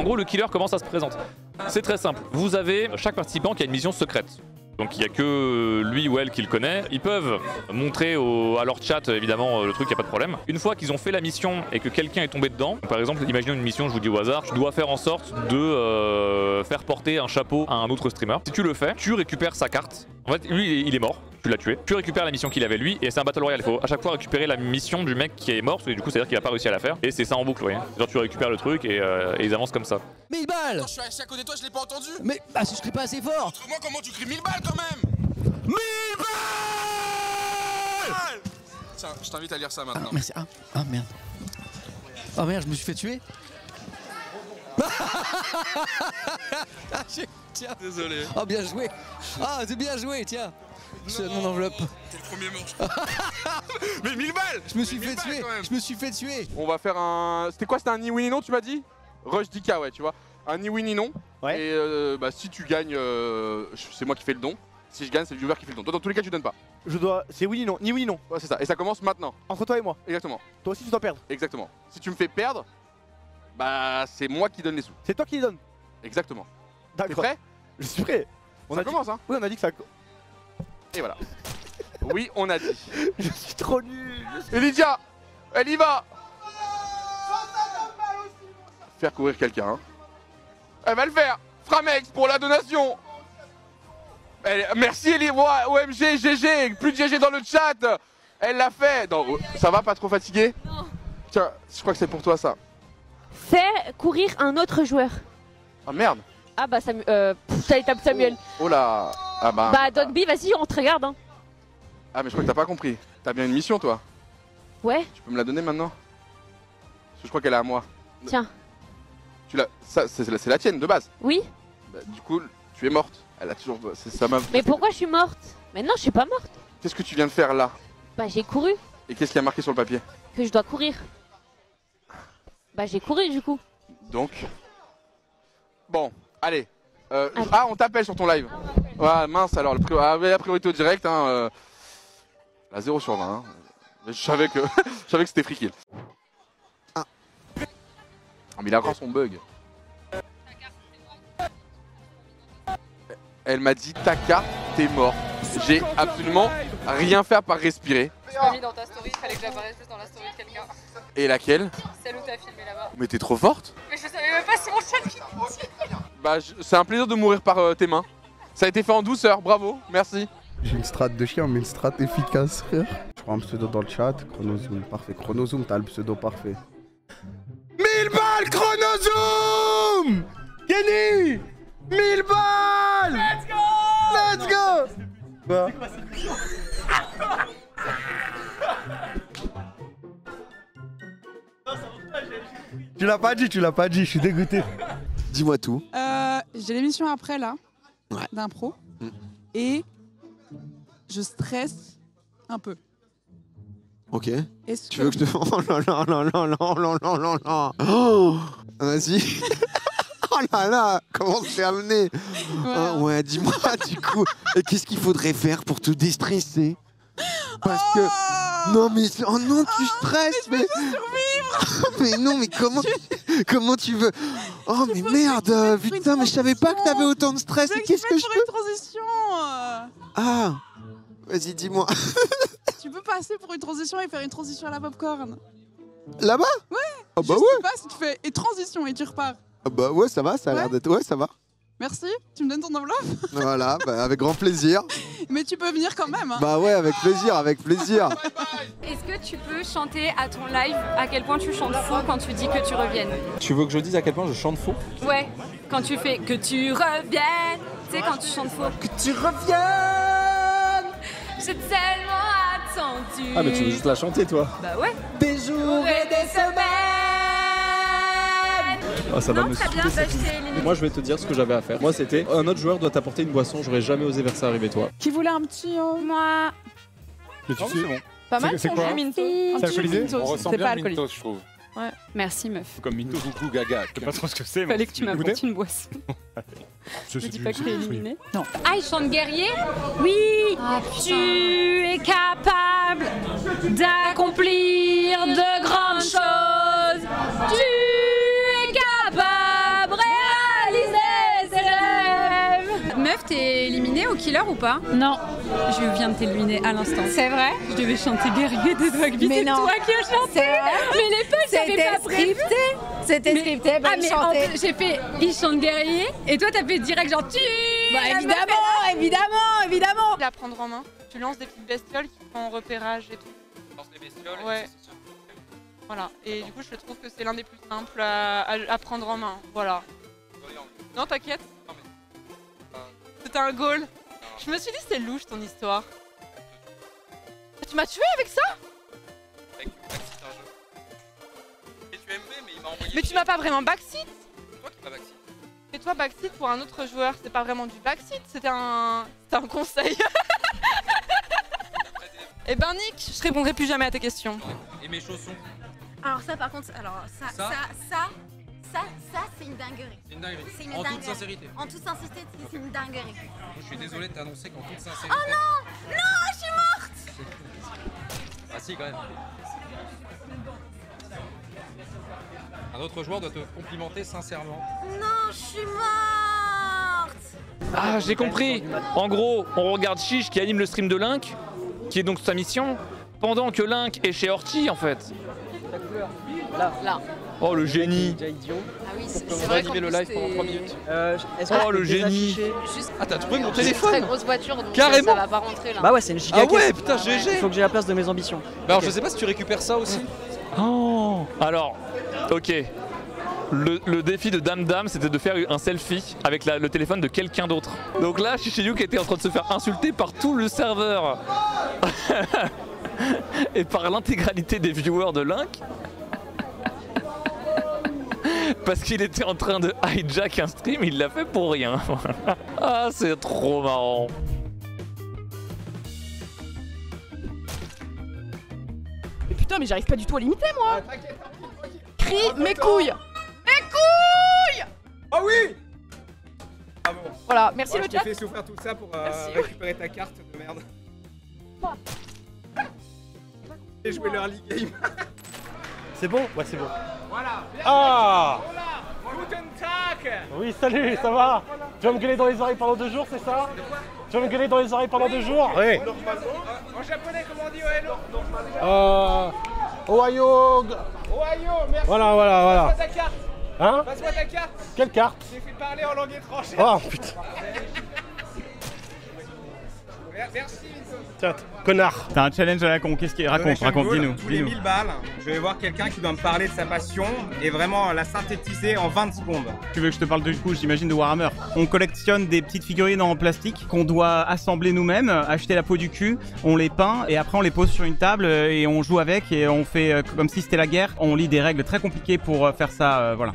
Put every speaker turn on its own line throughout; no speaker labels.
En gros, le killer, comment ça se présente? C'est très simple. Vous avez chaque participant qui a une mission secrète. Donc il n'y a que lui ou elle qui le connaît. Ils peuvent montrer au- à leur chat évidemment le truc, il n'y a pas de problème. Une fois qu'ils ont fait la mission et que quelqu'un est tombé dedans, par exemple, imaginons une mission, je vous dis au hasard, tu dois faire en sorte de euh, faire porter un chapeau à un autre streamer. Si tu le fais, tu récupères sa carte. En fait, lui, il est mort. Tu l'as tué. Tu récupères la mission qu'il avait lui et c'est un battle royale. Il faut à chaque fois récupérer la mission du mec qui est mort. Parce que du coup, c'est-à-dire qu'il a pas réussi à la faire. Et c'est ça en boucle, oui. Genre, tu récupères le truc et, euh, et ils avancent comme ça.
1000 balles
Attends, je suis assis à côté de toi, je l'ai pas entendu
Mais bah si je crie pas assez fort
Moi, comment tu cries 1000 balles quand même
1000
balles Tiens, je t'invite à lire ça
Ah,
maintenant.
merci. Ah, ah merde. Oh merde, je me suis fait tuer. Tiens.
Désolé.
Oh bien joué. Ah c'est bien joué, tiens. C'est mon enveloppe.
T'es le premier mort, je crois. Mais 1000 balles
Je me suis fait
1000 balles,
tuer. Je me suis fait tuer.
On va faire un. C'était quoi C'était un ni oui ni non, tu m'as dit? Rush Dika, ouais, tu vois. Un ni oui ni non.
Ouais.
Et euh, bah, si tu gagnes, euh, c'est moi qui fais le don. Si je gagne, c'est le viewer qui fait le don. Toi, dans tous les cas, tu donnes pas.
Je dois. C'est oui ni non. Ni oui ni non.
Ouais, c'est ça. Et ça commence maintenant.
Entre toi et moi.
Exactement.
Toi aussi, tu dois perdre.
Exactement. Si tu me fais perdre, bah c'est moi qui donne les sous.
C'est toi qui les donnes.
Exactement. T'es
D'accord.
prêt?
Je suis prêt. On
Ça
a dit-
commence, hein
Oui, on a dit que ça.
Et voilà. oui, on a dit.
Je suis trop nul.
Et Lydia Elle y va Faire courir quelqu'un. hein. Elle va le faire Framex pour la donation Elle- Merci Eli Moi, OMG, GG Plus de GG dans le chat Elle l'a fait Non, Ça va pas trop fatigué?
Non.
Tiens, je crois que c'est pour toi ça.
Faire courir un autre joueur.
Ah merde
Ah bah Samuel. Euh, pff, taper Samuel.
Oh là Ah bah...
Bah Dogby, vas-y, on te regarde. Hein.
Ah mais je crois que t'as pas compris. T'as bien une mission toi.
Ouais,
Tu peux me la donner maintenant? Parce que je crois qu'elle est à moi.
tiens.
Tu l'as... C'est la, tienne de base.
Oui,
Bah, du coup, tu es morte. Elle a toujours... c'est- Ça m'a...
mais pourquoi je suis morte? Mais non, je suis pas morte.
Qu'est-ce que tu viens de faire là?
Bah j'ai couru.
Et qu'est-ce qui a marqué sur le papier?
Que je dois courir. Bah j'ai couru du coup.
Donc? Bon, allez. Euh,
Allez.
Ah, on t'appelle sur ton live. Ouais, mince alors, le pri- ah, la priorité au direct. Hein, euh, La 0 sur 20. hein. Mais Je savais que, je savais que c'était free kill. Ah. Ah, mais il a encore son bug. Elle m'a dit ta carte, t'es mort. J'ai absolument rien fait à part respirer.
Je l'ai mis dans ta story, fallait que j'apparaisse juste dans la story de quelqu'un.
Et laquelle?
Celle où t'as filmé là-bas.
Mais t'es trop forte
Mais je savais même pas si mon chat qui
Bah, c'est un plaisir de mourir par euh, tes mains. Ça a été fait en douceur, bravo, merci.
J'ai une strat de chien, mais une strat efficace, frère. Je prends un pseudo dans le chat, Chronozoom, parfait. Chronozoom, t'as le pseudo parfait. 1000 balles, Chronozoom Kenny 1000 balles Let's go Let's go Quoi? Tu l'as pas dit, tu l'as pas dit, je suis dégoûté.
Dis-moi tout.
J'ai l'émission après là,
Ouais.
d'impro,
Mm.
et je stresse un peu.
Ok. Tu
que
veux que je te. Oh là là là là là là là là là Oh Vas-y Oh là là Comment c'est amené
Voilà.
Ah ouais, dis-moi du coup, et qu'est-ce qu'il faudrait faire pour te déstresser? Parce que. Non mais oh non tu stresses mais, mais non mais comment tu, comment tu veux oh mais merde putain mais je savais pas que t'avais autant de stress. Qu'est-ce que je peux
une transition.
Ah vas-y dis-moi.
Tu peux passer pour une transition et faire une transition à la popcorn.
là-bas?
Ouais.
Ah bah
Juste,
ouais.
tu passes, tu fais et transition et tu repars.
ah bah ouais ça va ça a l'air d'être ouais ça va
Merci, tu me donnes ton enveloppe,
voilà bah, avec grand plaisir
mais tu peux venir quand même. hein.
bah ouais avec plaisir avec plaisir
Est-ce que tu peux chanter à ton live à quel point tu chantes faux quand tu dis que tu reviennes?
Tu veux que je dise à quel point je chante faux?
Ouais, quand tu fais que tu reviennes, tu sais quand tu chantes faux.
Que tu reviennes
J'ai tellement attendu.
Ah mais tu veux juste la chanter toi?
Bah ouais.
Des jours
Et des semaines.
Ah ça va me
très bien, bah.
Moi je vais te dire ce que j'avais à faire. Moi c'était un autre joueur doit t'apporter une boisson, j'aurais jamais osé vers ça arriver toi.
Qui voulait un petit. euh,
Moi.
Mais tu
Non, mais c'est bon.
Pas mal
c'est
son
quoi
jus Minto.
C'est alcoolisé
Minto,
On
C'est pas alcoolique.
je trouve.
Ouais, merci meuf.
Comme Minto, coucou, gaga. Je sais pas trop ce que c'est.
Fallait que tu m'apportes une boisson.
Je
Me dis pas que t'ai éliminé.
Non.
Ah, il chante guerrier Oui Tu es capable d'accomplir de grandes choses Tu au killer ou pas
Non.
Je viens de t'éliminer à l'instant.
C'est vrai
Je devais chanter guerrier des Dogby.
Mais
C'est
non.
toi qui as chanté. Mais les potes, j'avais
C'était
pas prévu.
scripté. C'était scripté. Bah,
ah, mais en j'ai fait il chante guerrier et toi t'as fait direct genre tu.
Bah, évidemment, évidemment, évidemment.
La prendre en main. Tu lances des petites bestioles qui font repérage et tout.
Lance des bestioles.
Ouais. Voilà. Et du coup, je trouve que c'est l'un des plus simples à, à- à prendre en main. Voilà. Non, t'inquiète. C'était un goal. Je me suis dit, c'est louche ton histoire. Tu m'as tué avec ça?
Mais
tu m'as pas vraiment backseat
C'est toi qui m'as vacciné.
Et toi, backseat pour un autre joueur, c'est pas vraiment du backseat, c'était un, c'était un conseil. Eh ben Nick, je répondrai plus jamais à tes questions.
Et mes chaussons.
Alors ça par contre, alors ça,
Ça
ça, ça, ça, ça, c'est une dinguerie.
C'est une dinguerie.
C'est une
En toute sincérité.
En toute sincérité, c'est une dinguerie.
Je suis désolé de t'annoncer qu'en toute sincérité.
Oh non Non, je suis morte
Ah si, quand même. Un autre joueur doit te complimenter sincèrement.
Non, je suis morte
Ah, j'ai compris. En gros, on regarde Chiche qui anime le stream de Link, qui est donc sa mission, pendant que Link est chez Horty en fait.
Là. Là.
Oh le génie.
Déjà idiot.
Ah oui,
c'est
c'est vrai animer le live pendant 3 minutes.
Euh, est-ce que
Oh, le génie.
Juste-
Ah, t'as trouvé mon
C'est une très grosse voiture, donc
Carrément.
ça va pas rentrer là.
Bah ouais, c'est une giga
Ah ouais,
caisse.
putain, GG.
Il faut que j'ai la place de mes ambitions.
Bah alors je sais pas si tu récupères ça aussi.
Oh Alors, ok. Le, le défi de Dame Dame, c'était de faire un selfie avec la- le téléphone de quelqu'un d'autre. Donc là, Chichiyuk était en train de se faire insulter par tout le serveur et par l'intégralité des viewers de Link. Parce qu'il était en train de hijack un stream, il l'a fait pour rien. Ah, c'est trop marrant.
Mais putain, mais j'arrive pas du tout à limiter moi Crie mes couilles Mes couilles
Oh oui
Voilà, merci le
je t'ai
chat
fait souffrir tout ça pour euh,
Merci.
récupérer ta carte de merde. J'ai joué l'early game.
C'est bon? Ouais, c'est bon.
Voilà.
Ah
Guten Tag
Oui, salut, ça va Tu vas me gueuler dans les oreilles pendant deux jours, c'est ça Tu vas me gueuler dans les oreilles pendant deux jours Oui.
En japonais, comment on dit oh hello
Euh. Ohio.
Ohio, merci.
Voilà, voilà, voilà.
Passe-moi ta carte.
Hein
Passe-moi ta carte.
Quelle carte
J'ai fait parler en langue étrangère.
Oh putain.
Mer- Merci.
Tiens, connard.
T'as un challenge à la con, qu'est-ce qu'il raconte Raconte, dis-nous.
Tous les
dis-nous.
1000 balles, je vais voir quelqu'un qui doit me parler de sa passion et vraiment la synthétiser en 20 secondes.
Tu veux que je te parle du coup, j'imagine, de Warhammer On collectionne des petites figurines en plastique qu'on doit assembler nous-mêmes, acheter la peau du cul, on les peint et après on les pose sur une table et on joue avec et on fait euh, comme si c'était la guerre. On lit des règles très compliquées pour euh, faire ça, euh, voilà.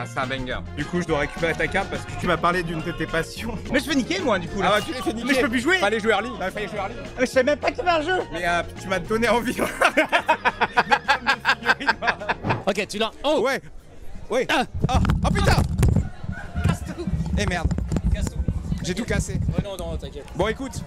Ah, c'est un banger. Du coup, je dois récupérer ta carte parce que tu m'as parlé d'une de tes passions.
Mais je fais niquer moi du coup là.
Ah bah tu fait niquer.
Mais je peux plus jouer
Fallait jouer early. Bah, fallait jouer early.
Mais je savais même pas que c'était un jeu
Mais euh, tu m'as donné envie.
Ok, tu l'as. Oh
Ouais. Ouais. Ah. Oh putain Eh merde. J'ai tout cassé.
Ouais, non, non, t'inquiète.
Bon écoute.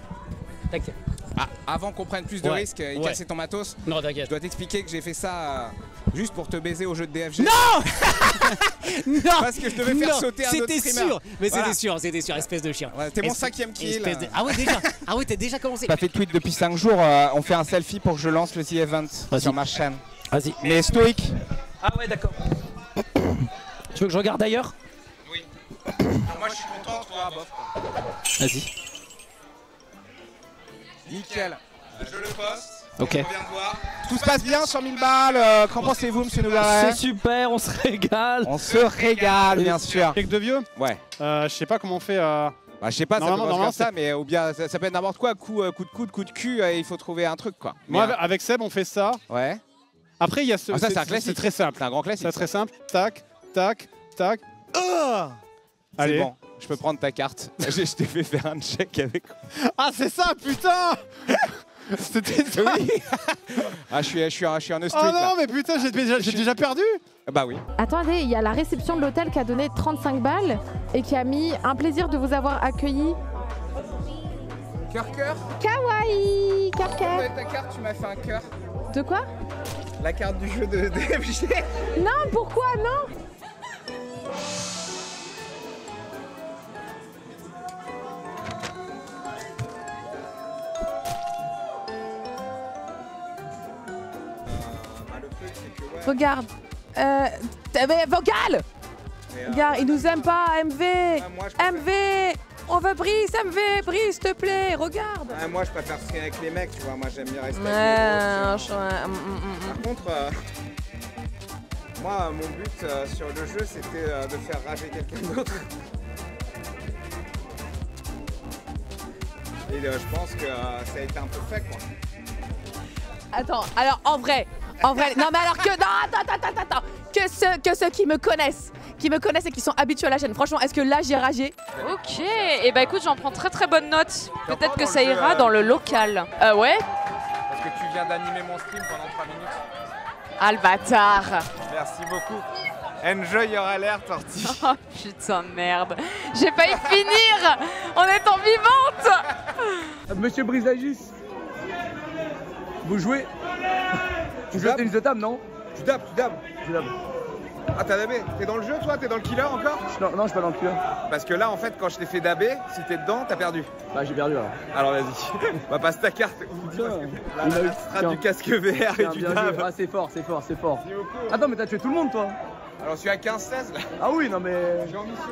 T'inquiète.
Ah, avant qu'on prenne plus de
Ouais,
risques et
ouais.
casser ton matos,
Non,
je
t'inquiète.
dois t'expliquer que j'ai fait ça euh, juste pour te baiser au jeu de DFG.
Non Non
Parce que je devais faire
Non,
sauter un autre
C'était sûr Mais
Voilà.
c'était sûr, c'était sûr, espèce de chien.
Ouais, T'es mon cinquième kill.
de- Ah ouais, déjà Ah ouais, t'as déjà commencé
Pas fait de tweet depuis 5 jours, euh, on fait un selfie pour que je lance le The Event sur ma chaîne.
Vas-y.
Mais stoïque.
Ah ouais, d'accord. Tu veux que je regarde ailleurs?
Moi je suis content, toi, bof.
Vas-y.
Nickel. Je le poste.
Ok.
Tout se passe bien sur 1000 balles. euh, Qu'en pensez-vous, monsieur Nougaret
C'est super, on se régale
On se régale, bien sûr.
Quelques de vieux?
Ouais.
Euh, je sais pas comment on fait. Euh...
Bah, je sais pas, ça peut
Normalement- normalement,
faire ça, mais ou bien ça, ça peut être n'importe quoi, coup, euh, coup de coude, coup de cul, euh, il faut trouver un truc quoi.
Moi,
Mais,
avec- avec Seb, on fait ça.
ouais.
Après, il y a ce.
Ah, ça, c'est un classique.
C'est très simple.
C'est un grand classique.
C'est très simple. Tac, tac, tac.
C'est
Allez.
bon, je peux prendre ta carte. je je t'ai fait faire un check avec.
Ah, c'est ça, putain C'était ça
Oui. ah, je suis, je suis, un- je suis un
Oh
street
non,
là.
mais putain, j'ai déjà, j'ai déjà perdu
Bah oui.
Attendez, il y a la réception de l'hôtel qui a donné 35 balles et qui a mis un plaisir de vous avoir accueilli.
Cœur, cœur.
Kawaii Cœur, cœur.
Avec ta carte, tu m'as fait un cœur.
De quoi?
La carte du jeu de DFG.
Non, pourquoi? Non Regarde. Euh, mais vocal
euh,
Regarde, il nous aime pas, MV MV On veut Brice, MV Brice, s'il te plaît, regarde
moi, je préfère ce avec les mecs, tu vois. Moi, j'aime bien rester avec les
mm, mm, mm.
Par contre, euh, moi, mon but euh, sur le jeu, c'était de faire rager quelqu'un d'autre. Et je pense que ça a été un peu fait, quoi.
Attends, alors en vrai, en vrai, non mais alors que, non, attends, attends, attends, attends, que ceux, que ceux qui me connaissent, qui me connaissent et qui sont habitués à la chaîne, franchement, est-ce que là j'ai ragé
Ok, et bah écoute, j'en prends très très bonne note. Peut-être que ça
jeu,
ira
euh,
dans le local. Euh, ouais
Parce que tu viens d'animer mon stream pendant 3 minutes.
Ah le bâtard
Merci beaucoup. Enjoy your alert, Orti.
Oh putain de merde J'ai failli finir en étant vivante
Monsieur Brisagis Vous jouez? Tu joues au tennis de table, non
Tu dabs, tu dabs.
Je dab.
Ah, t'as dabé T'es dans le jeu, toi? T'es dans le killer encore?
Non, non, je suis pas dans le cul.
Parce que là, en fait, quand je t'ai fait dabber, si t'es dedans, t'as perdu.
Bah, j'ai perdu alors.
Alors vas-y, bah passe ta carte.
Tiens,
La,
il a eu-
la strat du casque VR et du dab.
Ah, c'est fort, c'est fort, c'est fort. Attends, mais t'as tué tout le monde, toi
Alors je suis à 15-16 là.
Ah oui, non, mais.
Je suis en mission.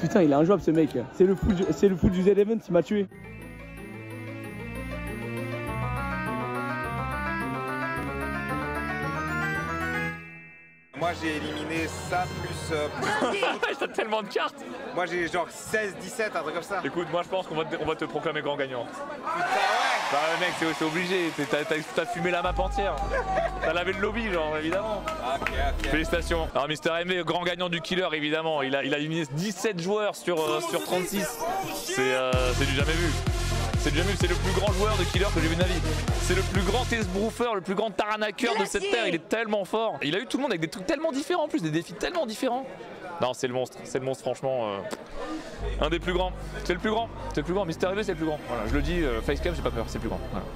Putain, il est injouable ce mec. C'est le fou, du- c'est le fou du Z-Event, il m'a tué.
Moi j'ai éliminé ça plus. euh, plus-
T'as tellement de cartes
Moi j'ai genre 16, 17, un truc comme ça.
Écoute, moi je pense qu'on va, on va te proclamer grand gagnant. Bah ouais, mec, c'est obligé, t'as- fumé la map entière. T'as lavé le lobby, genre, évidemment.
Ok, ok.
Félicitations. Alors, Mister M, grand gagnant du killer, évidemment. Il a, il a éliminé 17 joueurs sur, euh, sur 36. C'est euh, c'est du jamais vu. C'est. C'est le plus grand joueur de killer que j'ai vu de ma vie. C'est le plus grand esbrouffer, le plus grand taranaqueur de cette terre. Il est tellement fort. Il a eu tout le monde avec des trucs tellement différents en plus, des défis tellement différents. Non, c'est le monstre. C'est le monstre, franchement. euh, un des plus grands. C'est le plus grand. C'est le plus grand. Mister M, c'est le plus grand. Voilà, je le dis, euh, Facecam, j'ai pas peur. C'est le plus grand. Voilà.